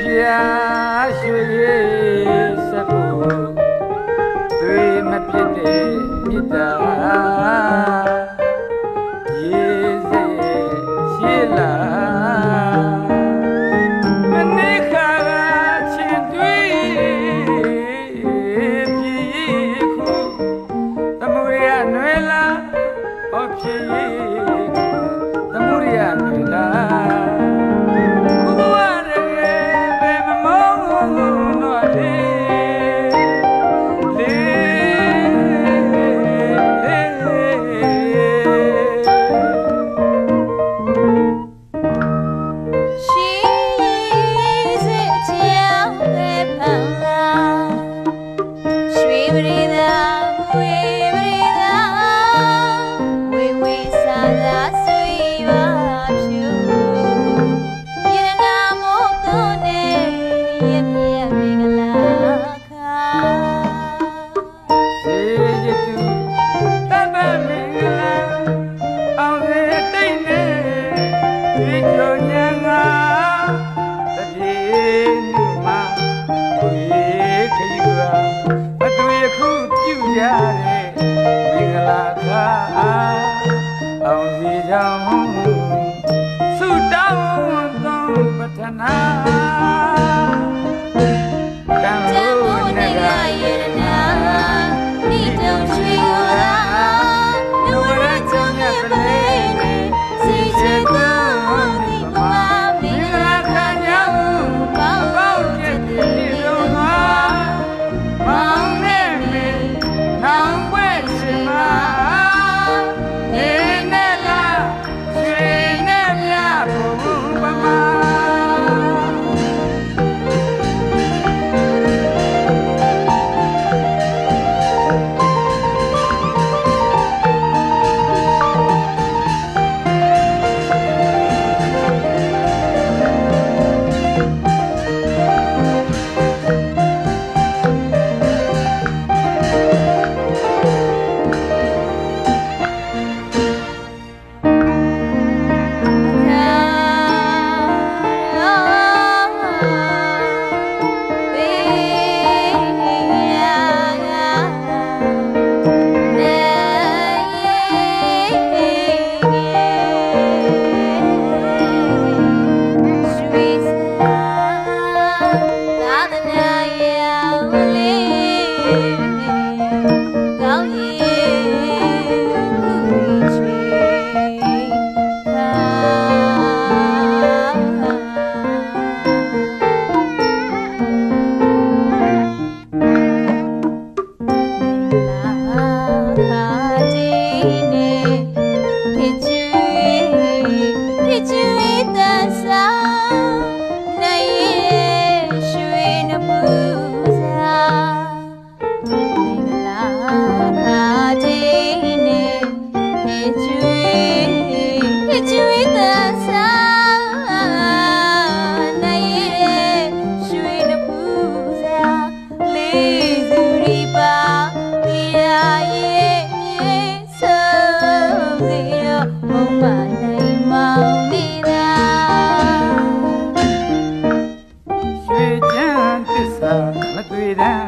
ဖြာရွှေစက်ကိုသွေးမဖြစ်တဲ့မြစ်တာရေစရဲ့ရှေးလာမနေ့ခါကချင်တွေးပြည်ခုသမုဒိယနွယ်လာဟောဖြစ်သမုဒိယနွယ် tonight. မတွေ့တဲ့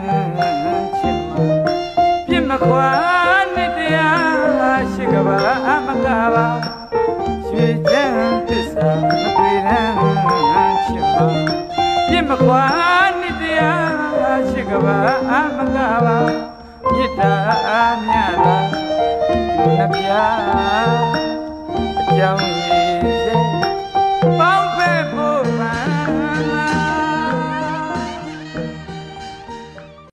ချစ်မပြစ်မခွာနှစ်တရားရှိကဘာမကဘာရွှေချမ်းသစ္စာမတွေ့တဲ့ချစ်မပြစ်မခွာနှစ်တရားရှိကဘာမကဘာမြစ်တာမြတ်တာနှပြအကြောင်းရ